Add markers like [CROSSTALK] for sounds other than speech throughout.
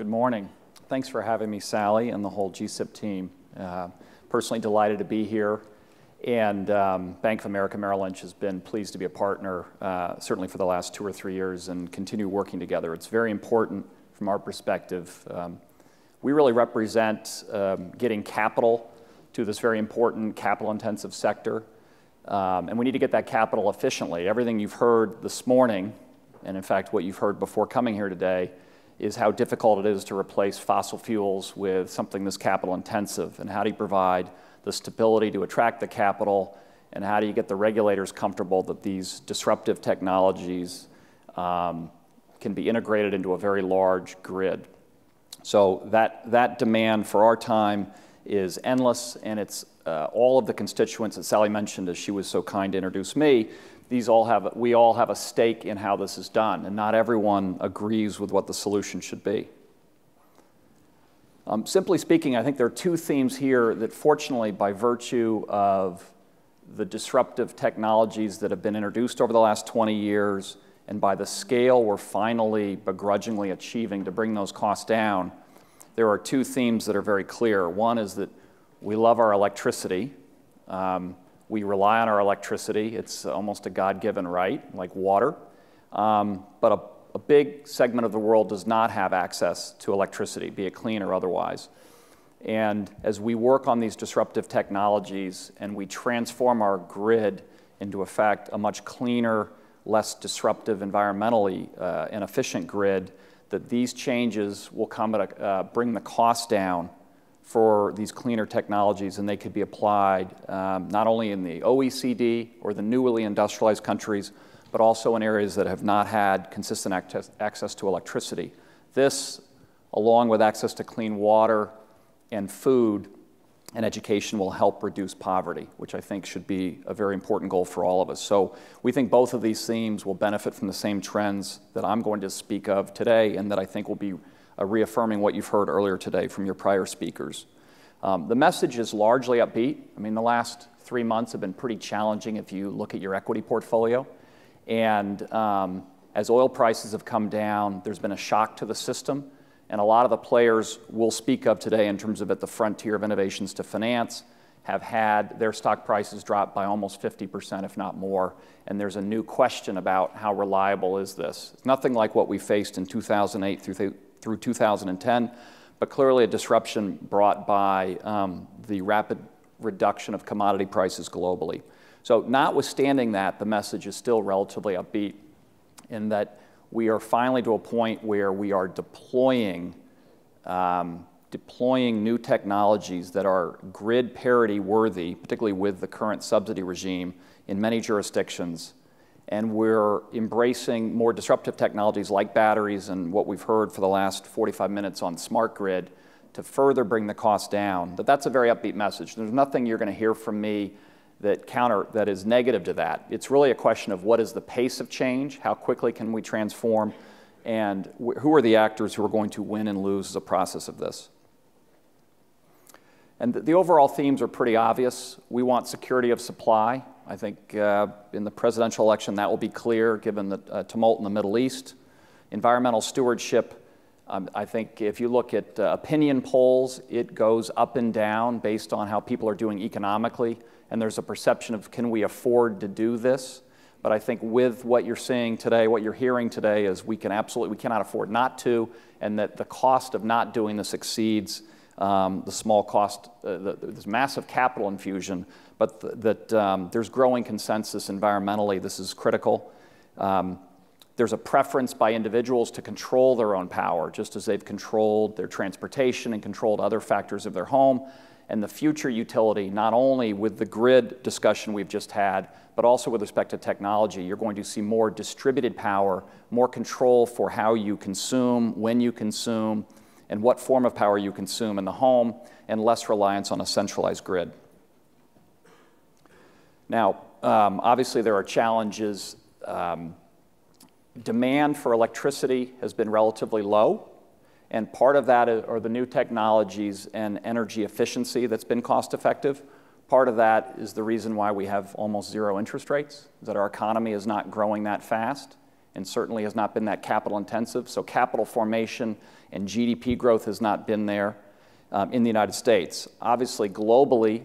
Good morning. Thanks for having me, Sally, and the whole GCEP team. Uh, personally delighted to be here. And um, Bank of America Merrill Lynch has been pleased to be a partner, uh, certainly for the last two or three years, and continue working together. It's very important from our perspective. Um, we really represent um, getting capital to this very important capital intensive sector. Um, and we need to get that capital efficiently. Everything you've heard this morning, and in fact, what you've heard before coming here today, is how difficult it is to replace fossil fuels with something this capital intensive. And how do you provide the stability to attract the capital? And how do you get the regulators comfortable that these disruptive technologies um, can be integrated into a very large grid? So that, that demand for our time is endless, and it's uh, all of the constituents that Sally mentioned as she was so kind to introduce me. These all have, we all have a stake in how this is done, and not everyone agrees with what the solution should be. Um, simply speaking, I think there are two themes here that, fortunately, by virtue of the disruptive technologies that have been introduced over the last 20 years and by the scale we're finally begrudgingly achieving to bring those costs down, there are two themes that are very clear. One is that we love our electricity. Um, we rely on our electricity. It's almost a God given right, like water. Um, but a, a big segment of the world does not have access to electricity, be it clean or otherwise. And as we work on these disruptive technologies and we transform our grid into, effect, a much cleaner, less disruptive, environmentally uh, and efficient grid, that these changes will come at a, uh, bring the cost down for these cleaner technologies, and they could be applied um, not only in the OECD or the newly industrialized countries, but also in areas that have not had consistent access, access to electricity. This, along with access to clean water and food, and education will help reduce poverty, which I think should be a very important goal for all of us. So we think both of these themes will benefit from the same trends that I'm going to speak of today and that I think will be uh, reaffirming what you've heard earlier today from your prior speakers. Um, the message is largely upbeat. I mean, the last three months have been pretty challenging if you look at your equity portfolio. And um, as oil prices have come down, there's been a shock to the system. And a lot of the players we'll speak of today in terms of at the frontier of innovations to finance have had their stock prices drop by almost 50%, if not more. And there's a new question about how reliable is this. It's nothing like what we faced in 2008 through, through 2010, but clearly a disruption brought by um, the rapid reduction of commodity prices globally. So, notwithstanding that, the message is still relatively upbeat in that we are finally to a point where we are deploying, um, deploying new technologies that are grid parity worthy, particularly with the current subsidy regime in many jurisdictions. And we're embracing more disruptive technologies like batteries and what we've heard for the last 45 minutes on smart grid to further bring the cost down. But that's a very upbeat message. There's nothing you're going to hear from me that counter that is negative to that. It's really a question of what is the pace of change, how quickly can we transform, and wh who are the actors who are going to win and lose as a process of this. And the overall themes are pretty obvious. We want security of supply. I think uh, in the presidential election that will be clear given the uh, tumult in the Middle East. Environmental stewardship um, I think if you look at uh, opinion polls, it goes up and down based on how people are doing economically and there's a perception of can we afford to do this? But I think with what you're seeing today, what you're hearing today is we can absolutely, we cannot afford not to, and that the cost of not doing this exceeds um, the small cost, uh, the, this massive capital infusion, but th that um, there's growing consensus environmentally, this is critical. Um, there's a preference by individuals to control their own power, just as they've controlled their transportation and controlled other factors of their home and the future utility, not only with the grid discussion we've just had, but also with respect to technology. You're going to see more distributed power, more control for how you consume, when you consume, and what form of power you consume in the home, and less reliance on a centralized grid. Now, um, obviously, there are challenges. Um, demand for electricity has been relatively low. And part of that are the new technologies and energy efficiency that's been cost effective. Part of that is the reason why we have almost zero interest rates, that our economy is not growing that fast. and certainly has not been that capital intensive. So capital formation and GDP growth has not been there um, in the United States. Obviously, globally,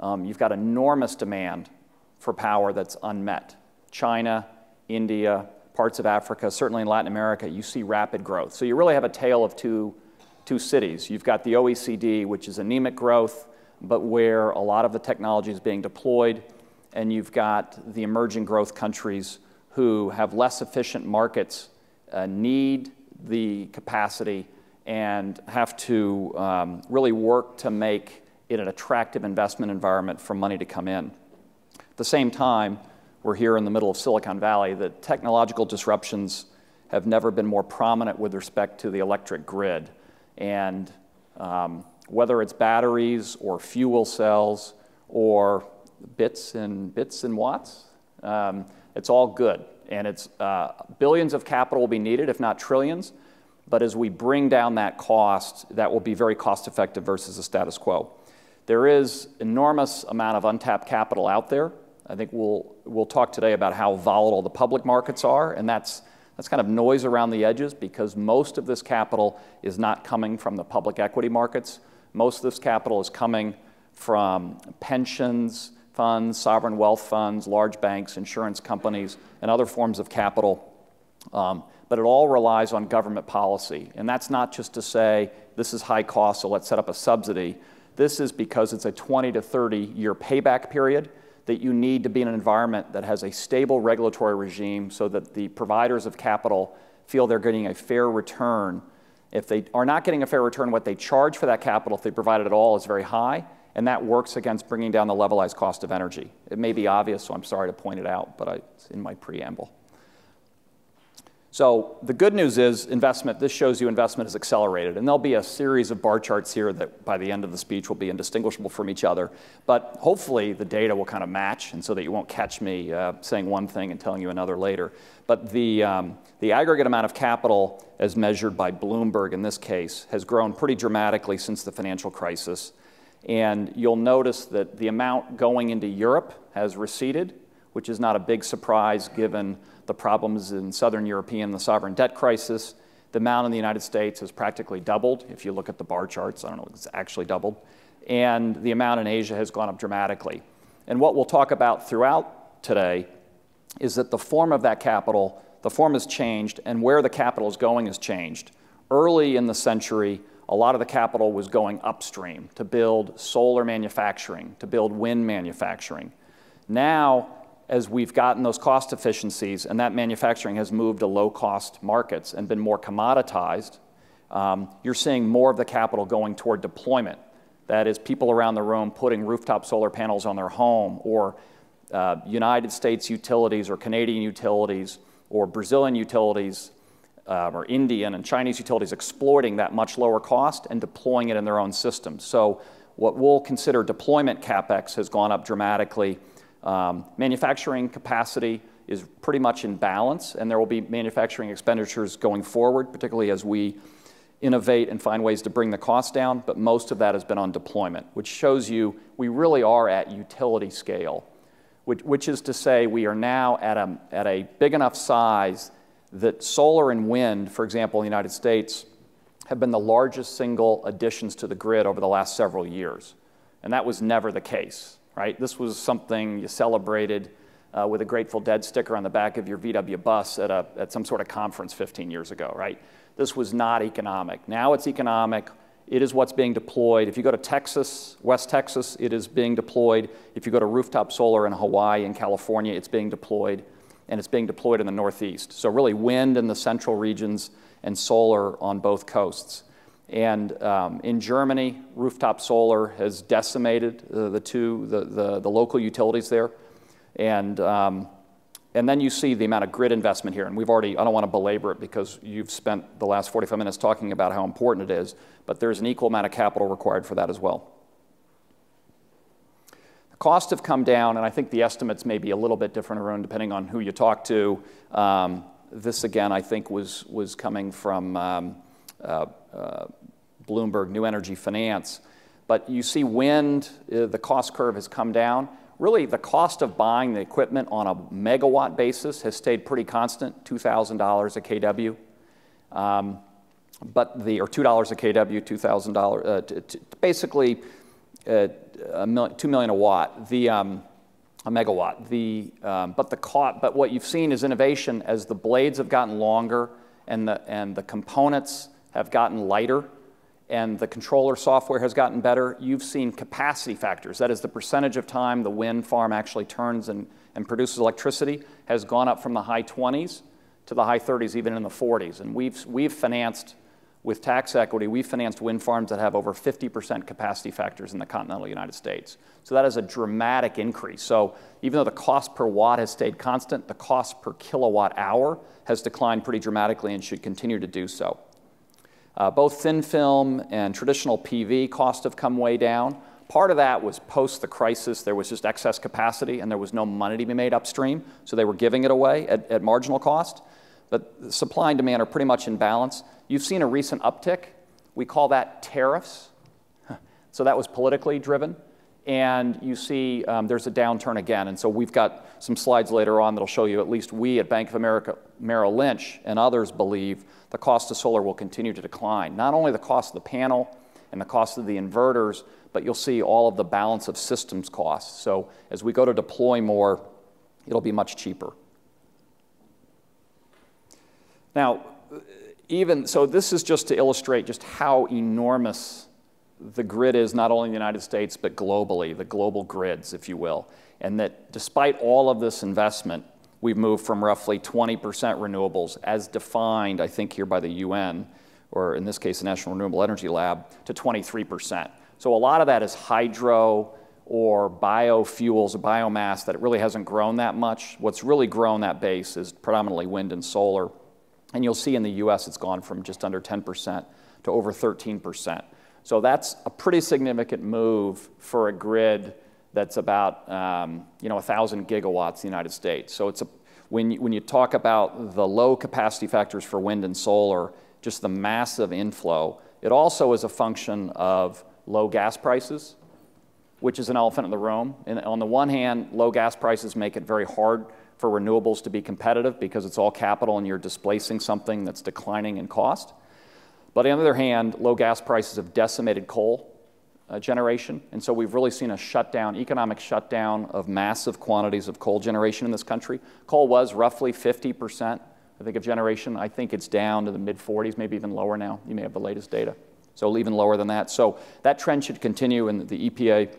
um, you've got enormous demand for power that's unmet. China, India, parts of Africa, certainly in Latin America, you see rapid growth. So you really have a tale of two, two cities. You've got the OECD, which is anemic growth, but where a lot of the technology is being deployed, and you've got the emerging growth countries who have less efficient markets, uh, need the capacity, and have to um, really work to make it an attractive investment environment for money to come in. At the same time, we're here in the middle of Silicon Valley, that technological disruptions have never been more prominent with respect to the electric grid. And um, whether it's batteries or fuel cells or bits and bits and watts, um, it's all good. And it's uh, billions of capital will be needed, if not trillions. But as we bring down that cost, that will be very cost effective versus the status quo. There is enormous amount of untapped capital out there. I think we'll, we'll talk today about how volatile the public markets are, and that's, that's kind of noise around the edges because most of this capital is not coming from the public equity markets. Most of this capital is coming from pensions, funds, sovereign wealth funds, large banks, insurance companies, and other forms of capital. Um, but it all relies on government policy. And that's not just to say this is high cost, so let's set up a subsidy. This is because it's a 20 to 30 year payback period that you need to be in an environment that has a stable regulatory regime so that the providers of capital feel they're getting a fair return. If they are not getting a fair return, what they charge for that capital, if they provide it at all, is very high, and that works against bringing down the levelized cost of energy. It may be obvious, so I'm sorry to point it out, but I, it's in my preamble. So the good news is investment, this shows you investment is accelerated. And there'll be a series of bar charts here that by the end of the speech will be indistinguishable from each other. But hopefully the data will kind of match and so that you won't catch me uh, saying one thing and telling you another later. But the, um, the aggregate amount of capital as measured by Bloomberg in this case has grown pretty dramatically since the financial crisis. And you'll notice that the amount going into Europe has receded, which is not a big surprise given the problems in Southern European, the sovereign debt crisis. The amount in the United States has practically doubled. If you look at the bar charts, I don't know if it's actually doubled. And the amount in Asia has gone up dramatically. And what we'll talk about throughout today is that the form of that capital, the form has changed, and where the capital is going has changed. Early in the century, a lot of the capital was going upstream to build solar manufacturing, to build wind manufacturing. Now, as we've gotten those cost efficiencies and that manufacturing has moved to low cost markets and been more commoditized, um, you're seeing more of the capital going toward deployment. That is, people around the room putting rooftop solar panels on their home, or uh, United States utilities, or Canadian utilities, or Brazilian utilities, uh, or Indian and Chinese utilities exploiting that much lower cost and deploying it in their own systems. So, what we'll consider deployment capex has gone up dramatically um, manufacturing capacity is pretty much in balance, and there will be manufacturing expenditures going forward, particularly as we innovate and find ways to bring the cost down, but most of that has been on deployment, which shows you we really are at utility scale, which, which is to say we are now at a, at a big enough size that solar and wind, for example, in the United States, have been the largest single additions to the grid over the last several years. And that was never the case right? This was something you celebrated uh, with a Grateful Dead sticker on the back of your VW bus at, a, at some sort of conference 15 years ago, right? This was not economic. Now it's economic. It is what's being deployed. If you go to Texas, West Texas, it is being deployed. If you go to rooftop solar in Hawaii and California, it's being deployed. And it's being deployed in the Northeast. So, really, wind in the central regions and solar on both coasts. And um, in Germany, rooftop solar has decimated uh, the two, the, the, the, local utilities there. And, um, and then you see the amount of grid investment here. And we've already, I don't want to belabor it because you've spent the last 45 minutes talking about how important it is, but there's an equal amount of capital required for that as well. Costs have come down, and I think the estimates may be a little bit different around depending on who you talk to. Um, this, again, I think was, was coming from um, uh, uh, Bloomberg New Energy Finance. But you see wind, uh, the cost curve has come down. really the cost of buying the equipment on a megawatt basis has stayed pretty constant, $2,000 a kW. Um, but the, or $2 a kW, $2,000, uh, basically uh, a million, 2 million a watt, the, um, a megawatt. The, um, but, the cost, but what you've seen is innovation as the blades have gotten longer and the, and the components have gotten lighter and the controller software has gotten better, you've seen capacity factors. That is the percentage of time the wind farm actually turns and, and produces electricity has gone up from the high 20s to the high 30s, even in the 40s. And we've, we've financed, with tax equity, we've financed wind farms that have over 50% capacity factors in the continental United States. So that is a dramatic increase. So even though the cost per watt has stayed constant, the cost per kilowatt hour has declined pretty dramatically and should continue to do so. Uh, both thin film and traditional PV costs have come way down. Part of that was post the crisis, there was just excess capacity and there was no money to be made upstream, so they were giving it away at, at marginal cost. But supply and demand are pretty much in balance. You've seen a recent uptick. We call that tariffs. [LAUGHS] So that was politically driven. And you see um, there's a downturn again. And so we've got some slides later on that'll show you at least we at Bank of America Merrill Lynch and others believe the cost of solar will continue to decline. Not only the cost of the panel and the cost of the inverters, but you'll see all of the balance of systems costs. So as we go to deploy more, it'll be much cheaper. Now, even so, this is just to illustrate just how enormous the grid is, not only in the United States, but globally, the global grids, if you will. And that despite all of this investment, we've moved from roughly 20% renewables, as defined, I think, here by the UN, or in this case, the National Renewable Energy Lab, to 23%. So a lot of that is hydro or biofuels or biomass that it really hasn't grown that much. What's really grown that base is predominantly wind and solar. And you'll see in the US it's gone from just under 10% to over 13%. So that's a pretty significant move for a grid that's about um, you know 1,000 gigawatts in the United States. So it's a, when, you, when you talk about the low capacity factors for wind and solar, just the massive inflow, it also is a function of low gas prices, which is an elephant in the room. And on the one hand, low gas prices make it very hard for renewables to be competitive because it's all capital and you're displacing something that's declining in cost. But on the other hand, low gas prices have decimated coal uh, generation. And so we've really seen a shutdown, economic shutdown of massive quantities of coal generation in this country. Coal was roughly 50%, I think, of generation. I think it's down to the mid 40s, maybe even lower now. You may have the latest data. So even lower than that. So that trend should continue, and the EPA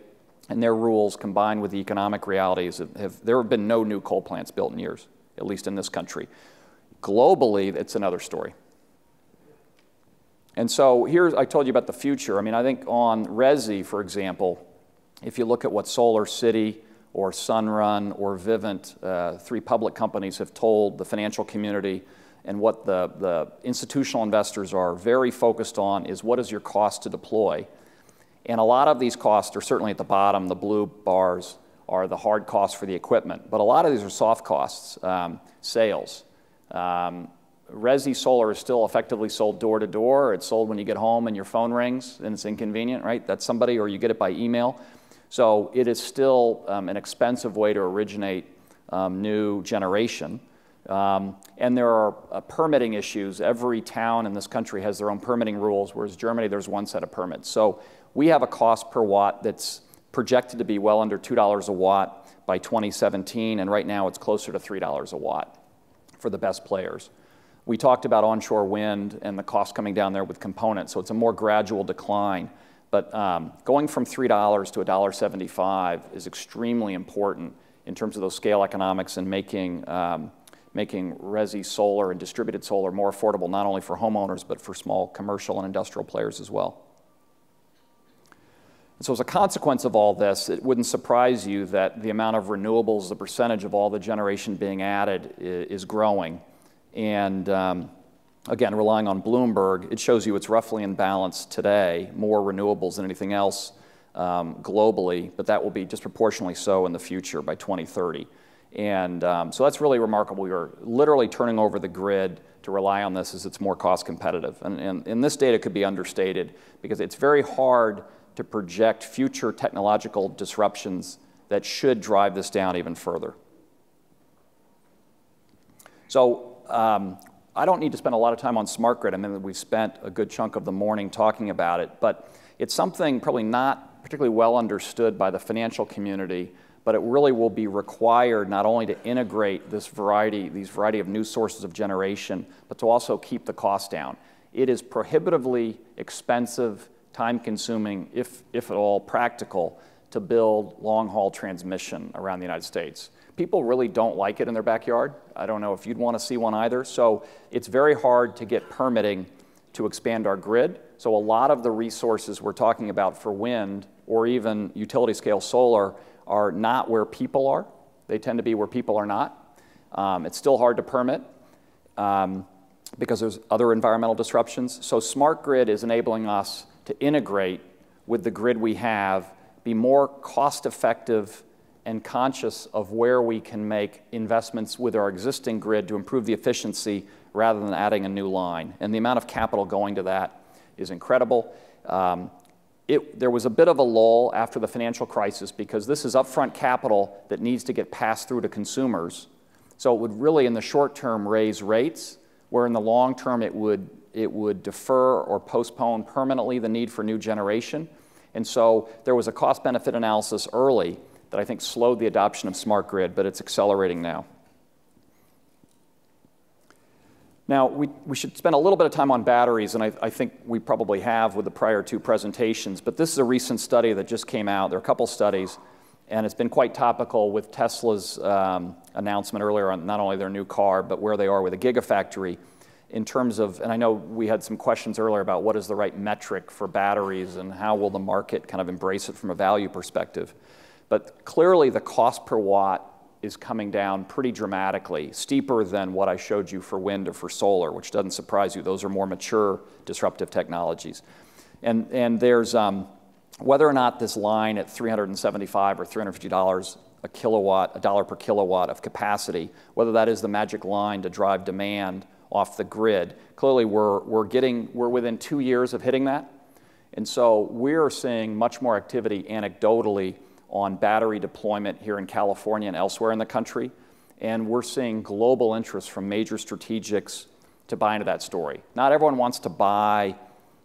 and their rules combined with the economic realities have, have there have been no new coal plants built in years, at least in this country. Globally, it's another story. And so here I told you about the future. I mean, I think on Resi, for example, if you look at what Solar City or Sunrun or Vivint, uh, three public companies, have told the financial community and what the, the institutional investors are very focused on is what is your cost to deploy. And a lot of these costs are certainly at the bottom, the blue bars are the hard costs for the equipment, but a lot of these are soft costs, um, sales. Um, Resi solar is still effectively sold door to door. It's sold when you get home and your phone rings and it's inconvenient, right? That's somebody, or you get it by email. So it is still um, an expensive way to originate um, new generation. Um, and there are uh, permitting issues. Every town in this country has their own permitting rules, whereas Germany, there's one set of permits. So we have a cost per watt that's projected to be well under $2 a watt by 2017, and right now it's closer to $3 a watt for the best players. We talked about onshore wind and the cost coming down there with components, so it's a more gradual decline. But um, going from $3 to $1.75 is extremely important in terms of those scale economics and making, um, making resi solar and distributed solar more affordable, not only for homeowners, but for small commercial and industrial players as well. So as a consequence of all this, it wouldn't surprise you that the amount of renewables, the percentage of all the generation being added is growing. And um, again, relying on Bloomberg, it shows you it's roughly in balance today, more renewables than anything else um, globally, but that will be disproportionately so in the future by 2030. And um, so that's really remarkable. Are literally turning over the grid to rely on this as it's more cost competitive. And, and, and this data could be understated because it's very hard to project future technological disruptions that should drive this down even further. So um, I don't need to spend a lot of time on smart grid. I mean, we've spent a good chunk of the morning talking about it, but it's something probably not particularly well understood by the financial community, but it really will be required not only to integrate this variety, these variety of new sources of generation, but to also keep the cost down. It is prohibitively expensive, time consuming, if, if at all practical, to build long haul transmission around the United States people really don't like it in their backyard. I don't know if you'd want to see one either. So it's very hard to get permitting to expand our grid. So a lot of the resources we're talking about for wind or even utility scale solar are not where people are. They tend to be where people are not. Um, it's still hard to permit um, because there's other environmental disruptions. So smart grid is enabling us to integrate with the grid we have, be more cost effective and conscious of where we can make investments with our existing grid to improve the efficiency rather than adding a new line. And the amount of capital going to that is incredible. Um, it, there was a bit of a lull after the financial crisis because this is upfront capital that needs to get passed through to consumers. So it would really, in the short term, raise rates, where in the long term, it would, it would defer or postpone permanently the need for new generation. And so there was a cost benefit analysis early that I think slowed the adoption of smart grid, but it's accelerating now. Now, we, we should spend a little bit of time on batteries, and I, I, think we probably have with the prior two presentations, but this is a recent study that just came out. There are a couple studies, and it's been quite topical with Tesla's um, announcement earlier on not only their new car, but where they are with a gigafactory in terms of, and I know we had some questions earlier about what is the right metric for batteries and how will the market kind of embrace it from a value perspective. But clearly, the cost per watt is coming down pretty dramatically, steeper than what I showed you for wind or for solar, which doesn't surprise you. Those are more mature disruptive technologies. And, and there's um, whether or not this line at 375 or $350 a kilowatt, a dollar per kilowatt of capacity, whether that is the magic line to drive demand off the grid. Clearly, we're, we're, getting, we're within two years of hitting that. And so we're seeing much more activity anecdotally on battery deployment here in California and elsewhere in the country. And we're seeing global interest from major strategics to buy into that story. Not everyone wants to buy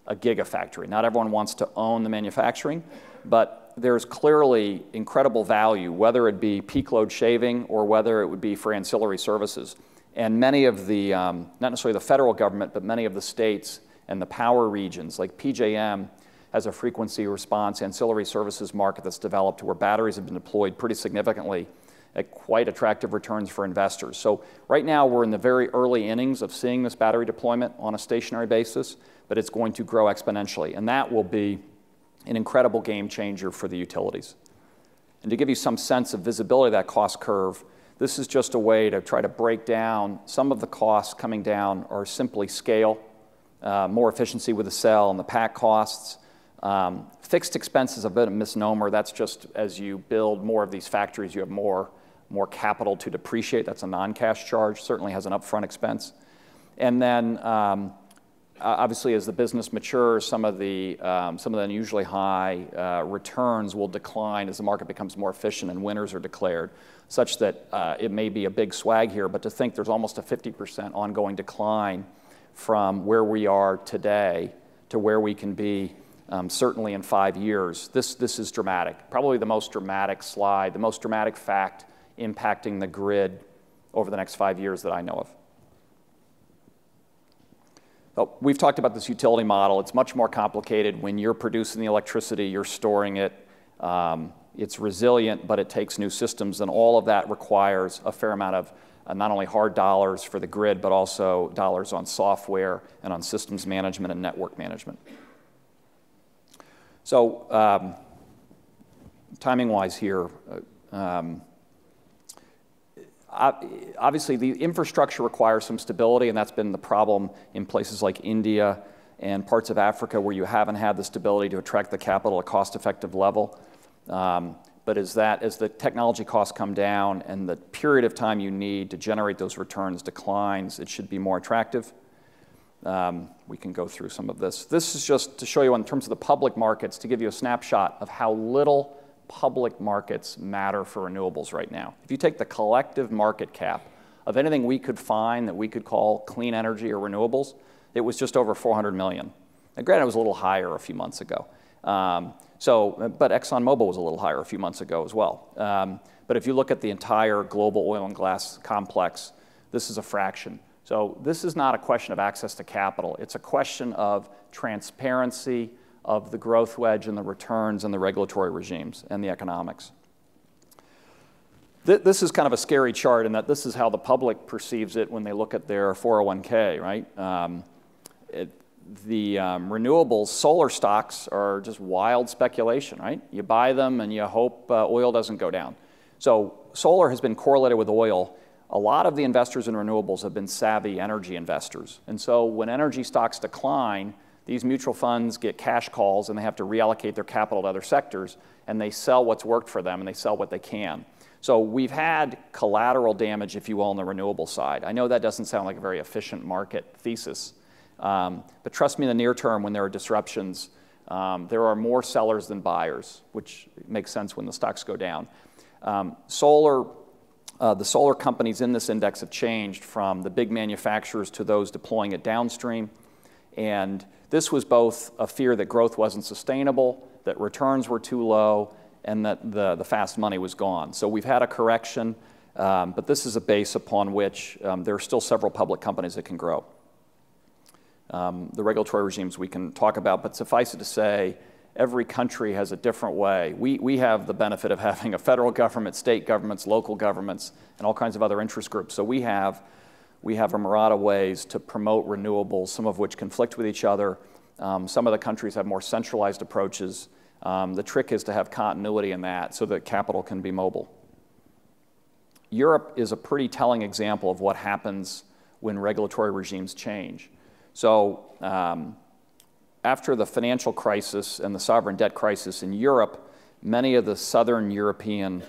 a gigafactory. Not everyone wants to own the manufacturing, but there's clearly incredible value, whether it be peak load shaving or whether it would be for ancillary services. And many of the, um, not necessarily the federal government, but many of the states and the power regions, like PJM, has a frequency response ancillary services market that's developed where batteries have been deployed pretty significantly at quite attractive returns for investors. So right now we're in the very early innings of seeing this battery deployment on a stationary basis, but it's going to grow exponentially. And that will be an incredible game changer for the utilities. And to give you some sense of visibility of that cost curve, this is just a way to try to break down some of the costs coming down are simply scale, uh, more efficiency with the cell and the pack costs, um, fixed expenses a bit of misnomer. That's just as you build more of these factories, you have more, more capital to depreciate. That's a non-cash charge, certainly has an upfront expense. And then um, obviously as the business matures, some of the, um, some of the unusually high uh, returns will decline as the market becomes more efficient and winners are declared, such that uh, it may be a big swag here, but to think there's almost a 50% ongoing decline from where we are today to where we can be um, certainly in five years. This, this is dramatic, probably the most dramatic slide, the most dramatic fact impacting the grid over the next five years that I know of. Well, we've talked about this utility model. It's much more complicated. When you're producing the electricity, you're storing it. Um, it's resilient, but it takes new systems, and all of that requires a fair amount of uh, not only hard dollars for the grid, but also dollars on software and on systems management and network management. So um, timing-wise here, uh, um, obviously the infrastructure requires some stability, and that's been the problem in places like India and parts of Africa where you haven't had the stability to attract the capital at a cost-effective level. Um, but as that, as the technology costs come down and the period of time you need to generate those returns declines, it should be more attractive. Um, we can go through some of this. This is just to show you in terms of the public markets, to give you a snapshot of how little public markets matter for renewables right now. If you take the collective market cap of anything we could find that we could call clean energy or renewables, it was just over 400 million. Now, granted, it was a little higher a few months ago. Um, so, but ExxonMobil was a little higher a few months ago as well. Um, but if you look at the entire global oil and gas complex, this is a fraction. So this is not a question of access to capital. It's a question of transparency of the growth wedge and the returns and the regulatory regimes and the economics. This is kind of a scary chart in that this is how the public perceives it when they look at their 401k, right? Um, it, the um, renewables, solar stocks are just wild speculation, right? You buy them and you hope uh, oil doesn't go down. So solar has been correlated with oil. A lot of the investors in renewables have been savvy energy investors. And so when energy stocks decline, these mutual funds get cash calls and they have to reallocate their capital to other sectors and they sell what's worked for them and they sell what they can. So we've had collateral damage, if you will, on the renewable side. I know that doesn't sound like a very efficient market thesis, um, but trust me, in the near term, when there are disruptions, um, there are more sellers than buyers, which makes sense when the stocks go down. Um, solar, uh, the solar companies in this index have changed from the big manufacturers to those deploying it downstream. And this was both a fear that growth wasn't sustainable, that returns were too low, and that the, the fast money was gone. So we've had a correction, um, but this is a base upon which um, there are still several public companies that can grow. Um, the regulatory regimes we can talk about, but suffice it to say, every country has a different way. We, we have the benefit of [LAUGHS] having a federal government, state governments, local governments, and all kinds of other interest groups. So we have, we have a myriad of ways to promote renewables, some of which conflict with each other. Um, some of the countries have more centralized approaches. Um, the trick is to have continuity in that so that capital can be mobile. Europe is a pretty telling example of what happens when regulatory regimes change. So um, after the financial crisis and the sovereign debt crisis in Europe, many of the southern European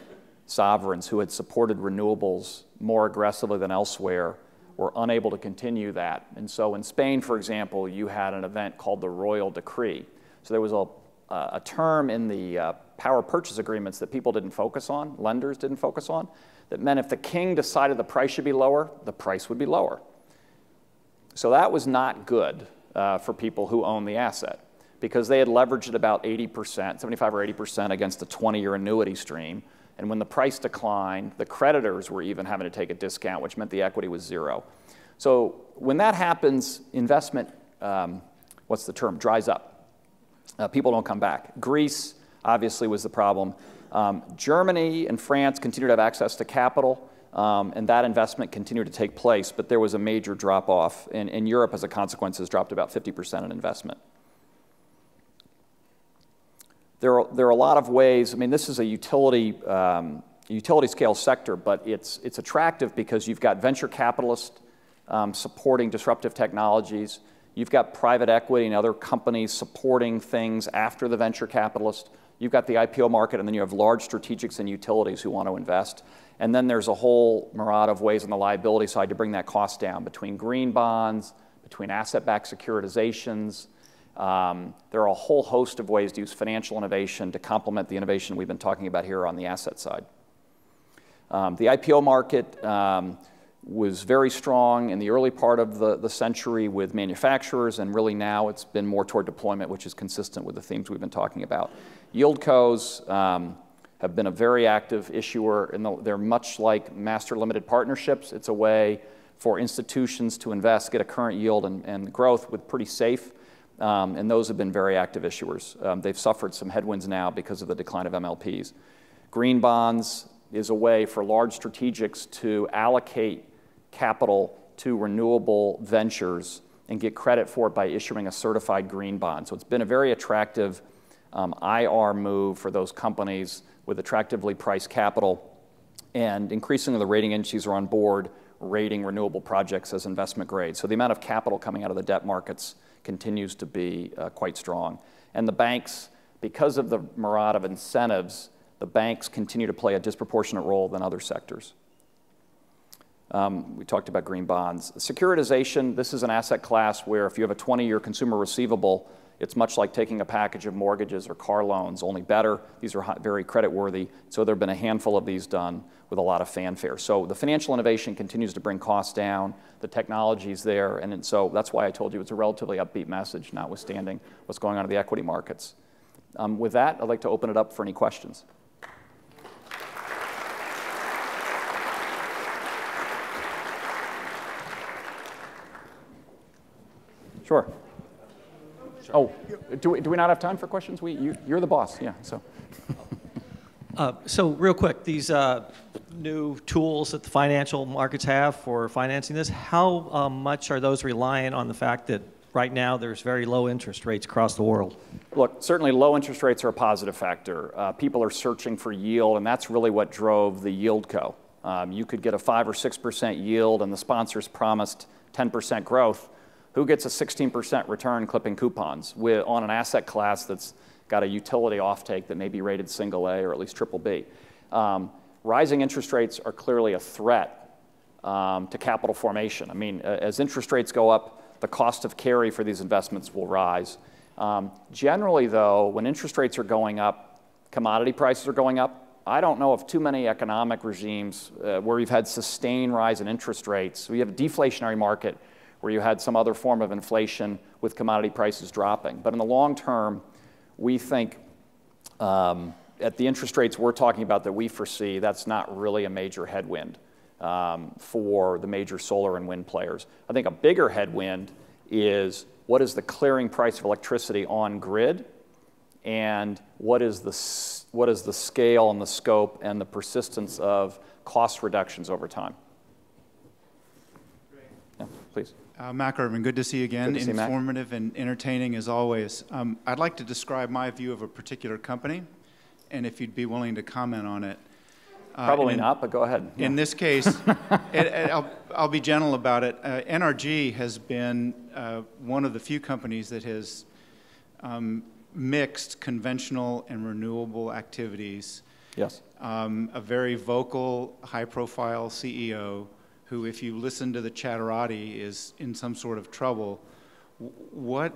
sovereigns who had supported renewables more aggressively than elsewhere were unable to continue that. And so in Spain, for example, you had an event called the Royal Decree. So there was a, a term in the uh, power purchase agreements that people didn't focus on, lenders didn't focus on, that meant if the king decided the price should be lower, the price would be lower. So that was not good uh, for people who own the asset because they had leveraged it about 80%, 75 or 80% against a 20-year annuity stream. And when the price declined, the creditors were even having to take a discount, which meant the equity was zero. So when that happens, investment, um, what's the term, dries up. Uh, people don't come back. Greece obviously was the problem. Um, Germany and France continued to have access to capital. Um, and that investment continued to take place, but there was a major drop off. And, and Europe, as a consequence, has dropped about 50% in investment. There are, there are a lot of ways, I mean, this is a utility, um, utility scale sector, but it's, it's attractive because you've got venture capitalists um, supporting disruptive technologies. You've got private equity and other companies supporting things after the venture capitalist. You've got the IPO market, and then you have large strategics and utilities who want to invest. And then there's a whole myriad of ways on the liability side to bring that cost down between green bonds, between asset backed securitizations. Um, there are a whole host of ways to use financial innovation to complement the innovation we've been talking about here on the asset side. Um, the IPO market um, was very strong in the early part of the, the century with manufacturers, and really now it's been more toward deployment, which is consistent with the themes we've been talking about. Yieldcos, um, have been a very active issuer, and the, they're much like master limited partnerships. It's a way for institutions to invest, get a current yield and, and growth with pretty safe, um, and those have been very active issuers. Um, they've suffered some headwinds now because of the decline of MLPs. Green bonds is a way for large strategics to allocate capital to renewable ventures and get credit for it by issuing a certified green bond. So it's been a very attractive um, IR move for those companies with attractively priced capital. And increasingly, the rating agencies are on board rating renewable projects as investment grade. So the amount of capital coming out of the debt markets continues to be uh, quite strong. And the banks, because of the myriad of incentives, the banks continue to play a disproportionate role than other sectors. Um, we talked about green bonds. Securitization, this is an asset class where if you have a 20 year consumer receivable, It's much like taking a package of mortgages or car loans, only better. These are very creditworthy. So there have been a handful of these done with a lot of fanfare. So the financial innovation continues to bring costs down. The technology's there. And so that's why I told you it's a relatively upbeat message, notwithstanding what's going on in the equity markets. Um, with that, I'd like to open it up for any questions. Sure. Oh, do we, do we not have time for questions? We, you, you're the boss, yeah, so. [LAUGHS] Uh, so real quick, these uh, new tools that the financial markets have for financing this, how uh, much are those reliant on the fact that right now there's very low interest rates across the world? Look, certainly low interest rates are a positive factor. Uh, people are searching for yield, and that's really what drove the YieldCo. Um, you could get a 5 or 6% yield, and the sponsors promised 10% growth who gets a 16% return clipping coupons with, on an asset class that's got a utility offtake that may be rated single A or at least triple B? Um, rising interest rates are clearly a threat um, to capital formation. I mean, as interest rates go up, the cost of carry for these investments will rise. Um, generally, though, when interest rates are going up, commodity prices are going up. I don't know of too many economic regimes uh, where you've had sustained rise in interest rates. We have a deflationary market where you had some other form of inflation with commodity prices dropping. But in the long term, we think um, at the interest rates we're talking about that we foresee, that's not really a major headwind um, for the major solar and wind players. I think a bigger headwind is what is the clearing price of electricity on grid and what is the, what is the scale and the scope and the persistence of cost reductions over time. Yeah, please. Uh, Mac Urban, good to see you again. See Informative and entertaining as always. Um, I'd like to describe my view of a particular company, and if you'd be willing to comment on it. Uh, Probably in, not, but go ahead. In this case, [LAUGHS] it, it, I'll, I'll, be gentle about it. Uh, NRG has been uh, one of the few companies that has um, mixed conventional and renewable activities. Yes. Um, a very vocal, high-profile CEO who, if you listen to the chatterati, is in some sort of trouble, what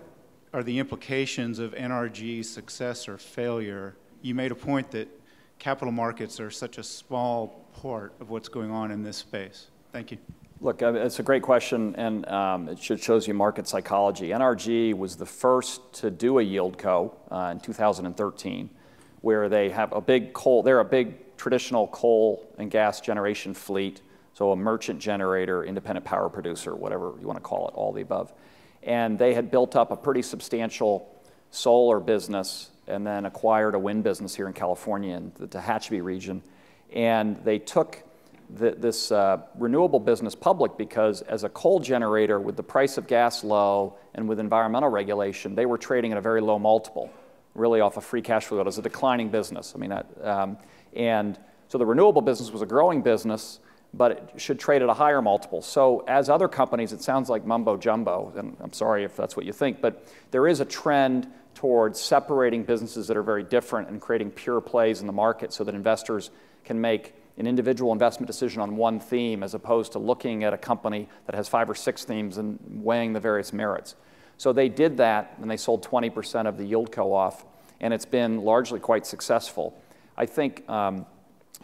are the implications of NRG's success or failure? You made a point that capital markets are such a small part of what's going on in this space. Thank you. Look, it's a great question, and um, it shows you market psychology. NRG was the first to do a YieldCo uh, in 2013, where they have a big coal, they're a big traditional coal and gas generation fleet so a merchant generator, independent power producer, whatever you want to call it, all the above. And they had built up a pretty substantial solar business and then acquired a wind business here in California in the Tehachapi region. And they took the, this uh, renewable business public because as a coal generator with the price of gas low and with environmental regulation, they were trading at a very low multiple, really off of free cash flow. It was a declining business. I mean, um, and so the renewable business was a growing business, but it should trade at a higher multiple. So as other companies, it sounds like mumbo jumbo, and I'm sorry if that's what you think, but there is a trend towards separating businesses that are very different and creating pure plays in the market so that investors can make an individual investment decision on one theme as opposed to looking at a company that has five or six themes and weighing the various merits. So they did that and they sold 20% of the YieldCo off, and it's been largely quite successful. I think um,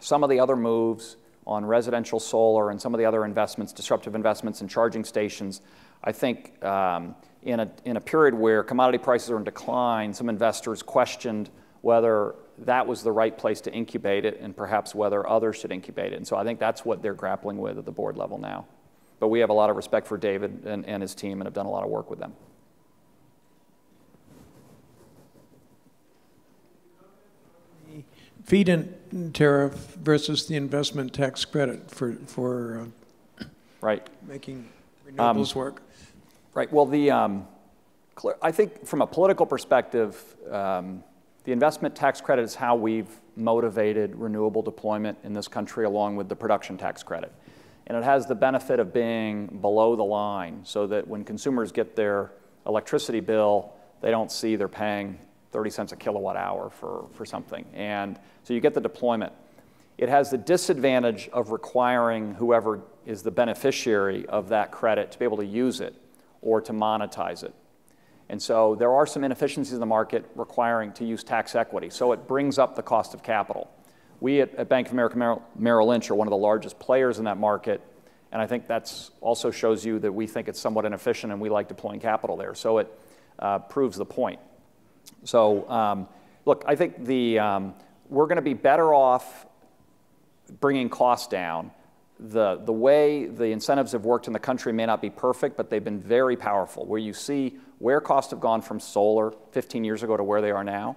some of the other moves on residential solar and some of the other investments, disruptive investments in charging stations, I think um, in, a, in a period where commodity prices are in decline, some investors questioned whether that was the right place to incubate it and perhaps whether others should incubate it. And so I think that's what they're grappling with at the board level now. But we have a lot of respect for David and, and his team and have done a lot of work with them. Feed-in tariff versus the investment tax credit for, for uh, right. making renewables um, work? Right. Well, the, um, I think from a political perspective, um, the investment tax credit is how we've motivated renewable deployment in this country along with the production tax credit. And it has the benefit of being below the line so that when consumers get their electricity bill, they don't see they're paying 30 cents a kilowatt hour for, for something. And so you get the deployment. It has the disadvantage of requiring whoever is the beneficiary of that credit to be able to use it or to monetize it. And so there are some inefficiencies in the market requiring to use tax equity. So it brings up the cost of capital. We at, at Bank of America Merrill, Merrill Lynch are one of the largest players in that market. And I think that's also shows you that we think it's somewhat inefficient and we like deploying capital there. So it uh, proves the point. So um, look, I think the, um, we're going to be better off bringing costs down. The, the way the incentives have worked in the country may not be perfect, but they've been very powerful. Where you see where costs have gone from solar 15 years ago to where they are now,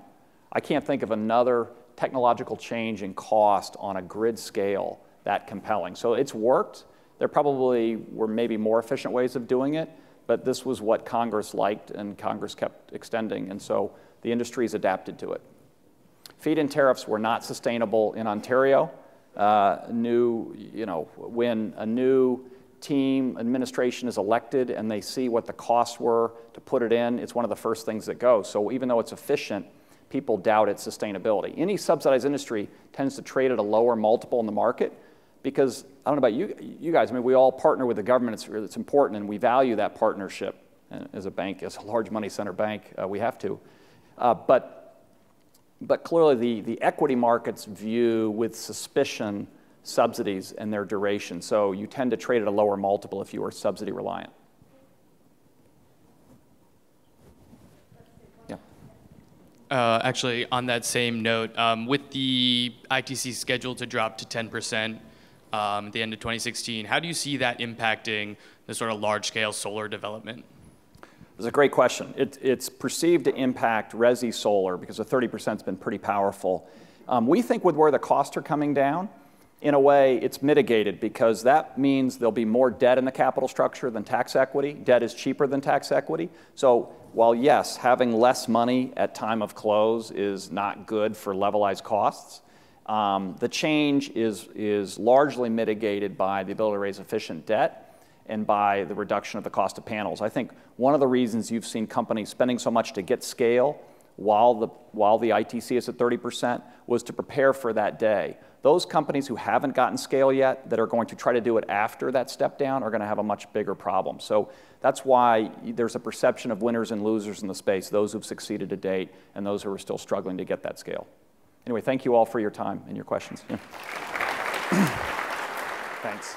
I can't think of another technological change in cost on a grid scale that compelling. So it's worked. There probably were maybe more efficient ways of doing it, but this was what Congress liked and Congress kept extending, and so the industries adapted to it. Feed-in tariffs were not sustainable in Ontario. Uh, new, you know, when a new team administration is elected and they see what the costs were to put it in, it's one of the first things that goes. So even though it's efficient, people doubt its sustainability. Any subsidized industry tends to trade at a lower multiple in the market because I don't know about you, you guys, I mean, we all partner with the government. It's, it's important and we value that partnership as a bank, as a large money center bank, uh, we have to. Uh, but, but clearly the, the equity markets view with suspicion subsidies and their duration. So you tend to trade at a lower multiple if you are subsidy reliant. Uh, actually, on that same note, um, with the ITC scheduled to drop to 10% um, at the end of 2016, how do you see that impacting the sort of large-scale solar development? It's a great question. It, it's perceived to impact resi solar because the 30% has been pretty powerful. Um, we think with where the costs are coming down, in a way, it's mitigated because that means there'll be more debt in the capital structure than tax equity. Debt is cheaper than tax equity. So while yes, having less money at time of close is not good for levelized costs, um, the change is, is largely mitigated by the ability to raise efficient debt and by the reduction of the cost of panels. I think one of the reasons you've seen companies spending so much to get scale while the, while the ITC is at 30% was to prepare for that day. Those companies who haven't gotten scale yet that are going to try to do it after that step down are going to have a much bigger problem. So that's why there's a perception of winners and losers in the space, those who've succeeded to date and those who are still struggling to get that scale. Anyway, thank you all for your time and your questions. Yeah. Thanks.